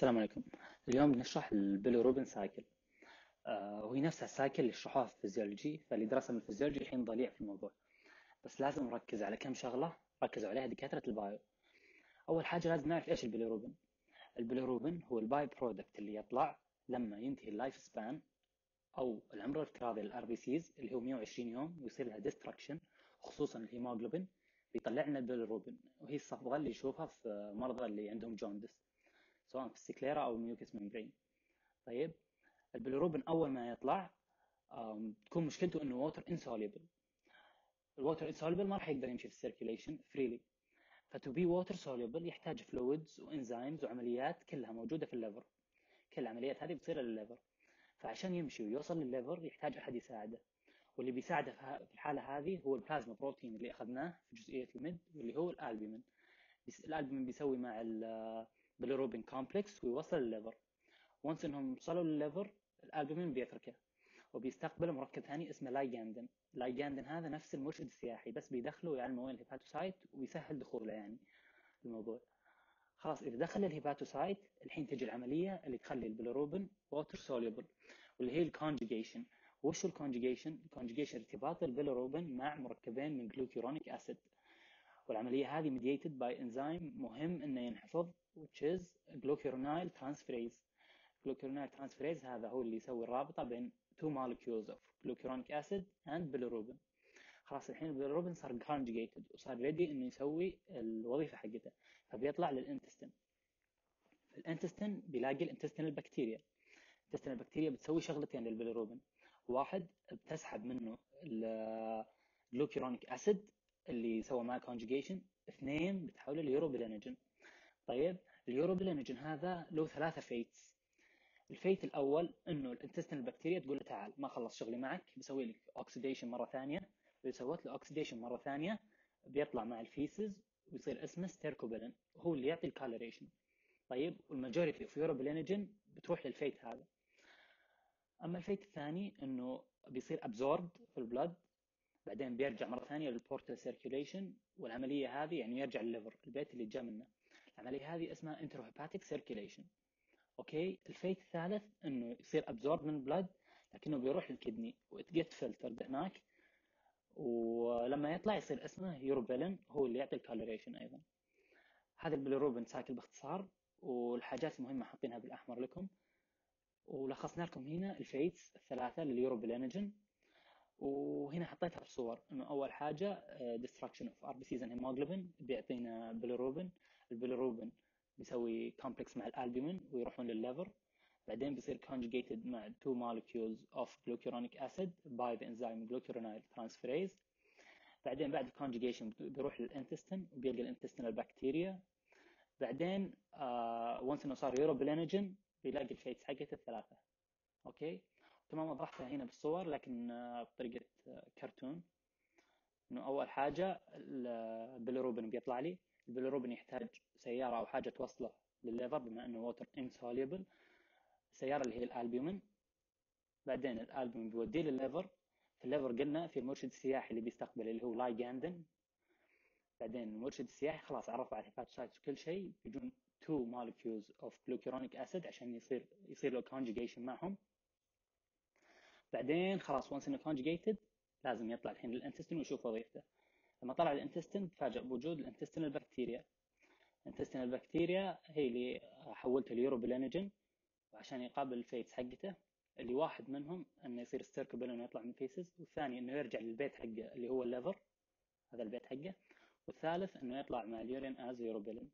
السلام عليكم. اليوم بنشرح ال bilirubin cycle. آه وهي نفسها ال cycle اللي شرحوها في الفيزيولوجي فاللي درسها من الفيزيولوجي الحين ضليع في الموضوع. بس لازم نركز على كم شغلة ركزوا عليها دكاترة ال bio. أول حاجة لازم نعرف إيش البيليروبين البيليروبين هو ال by-product اللي يطلع لما ينتهي ال life span أو العمر الافتراضي لل RBCs اللي هو 120 يوم ويصير لها destruction خصوصا الهيموجلوبين بيطلع لنا البيليروبين وهي الصبغة اللي يشوفها في مرضى اللي عندهم jaundice سواء في ال sclera أو ال mucous membrane طيب البيليروبين أول ما يطلع تكون مشكلته إنه water insoluble ال water insoluble ما راح يقدر يمشي في ال circulation freely ف to be water soluble يحتاج fluids و enzymes وعمليات كلها موجودة في ال liver. كل العمليات هذه بتصير لل liver. فعشان يمشي ويوصل لل liver يحتاج أحد يساعده. واللي بيساعده في الحالة هذه هو ال plasma protein اللي أخذناه في جزئية ال med واللي هو الالبومين الالبومين بيسوي مع bilirubin complex ويوصل لل liver. once انهم وصلوا لل liver ال albumin بيتركه وبيستقبل مركب ثاني اسمه ligandin. ligandin هذا نفس المرشد السياحي بس بيدخله يعلمه وين ال hepatocyte ويسهل دخوله يعني الموضوع. خلاص إذا دخل ال hepatocyte الحين تجي العملية اللي تخلي البيلروبين water soluble واللي هي ال conjugation وش ال conjugation ال conjugation ارتباط البيلروبين مع مركبين من glucuronic acid والعملية هذه mediated by enzyme مهم إنه ينحفظ which is glucuronide transferase. glucuronide transferase هذا هو اللي يسوي الرابطة بين two molecules of glucuronic acid and bilirubin. خلاص الحين البيلروبين صار conjugated وصار ready إنه يسوي الوظيفة حقته. فبيطلع للانتستين الانتستين بيلاقي الانتستين البكتيريا الانتستين البكتيريا بتسوي شغلتين للبيلروبين واحد بتسحب منه ال glucuronic acid اللي سوى معه conjugation اثنين بتحوله ل urobilinogen طيب ال urobilinogen هذا له ثلاثة fates ال fate الأول إنه ال intestinal bacteria تقول له تعال ما خلص شغلي معك بسوي لك oxidation مرة ثانية. إذا سويت له oxidation مرة ثانية بيطلع مع ال feces ويصير اسمه stercobilin هو اللي يعطي ال coloration طيب وال majority of urobilinogen بتروح لل fate هذا. أما ال fate الثاني إنه بيصير absorbed في ال blood بعدين بيرجع مرة ثانية لل portal circulation والعملية هذه يعني يرجع لل liver البيت اللي جاء منه. العملية هذه اسمها enterohepatic circulation okay ال fate الثالث إنه يصير absorbed من ال blood لكنه بيروح لل kidney و get filtered هناك. ولما يطلع يصير اسمه urobilin هو اللي يعطي ال coloration أيضا. هذا ال bilirubin cycle باختصار والحاجات المهمة حاطينها بالأحمر لكم. ولخصنا لكم هنا ال fates الثلاثة لل urobilinogen وهنا حطيتها في صور إنه أول حاجة destruction of RBCs and hemoglobin بيعطينا بيليروبين البيليروبين بيسوي complex مع الالبومين ويروحون لل liver بعدين بيصير conjugated مع two molecules of glucuronic acid by the enzyme glucuronide transferase. بعدين بعد ال conjugation بيروح لل intestine وبيلقى ال intestinal bacteria بعدين once uh, انه صار urobilinogen بيلاقي ال fates حقته الثلاثة. okay تمام وضحتها هنا بالصور لكن بطريقة كرتون. إنه أول حاجة البيليروبين بيطلع لي. البيليروبين يحتاج سيارة أو حاجة توصله لل liver بما إنه water insoluble. السيارة اللي هي الالبومين بعدين الالبومين بيوديه لل liver. في ال liver قلنا في المرشد السياحي اللي بيستقبل اللي هو ligandin بعدين المرشد السياحي خلاص عرف على ال hepatocytes وكل شيء. بيجون two molecules of glucuronic acid عشان يصير يصير له conjugation معهم. بعدين خلاص once انه conjugated لازم يطلع الحين لل intestine ويشوف وظيفته. لما طلع ال intestine تفاجأ بوجود ال intestinal bacteria ال intestinal bacteria هي اللي حولته ل urobilinogen وعشان يقابل ال fates حقته. اللي واحد منهم إنه يصير stercobilin ويطلع من feces والثاني إنه يرجع للبيت حقه اللي هو ال liver هذا البيت حقه. والثالث إنه يطلع مع ال urine as urobilin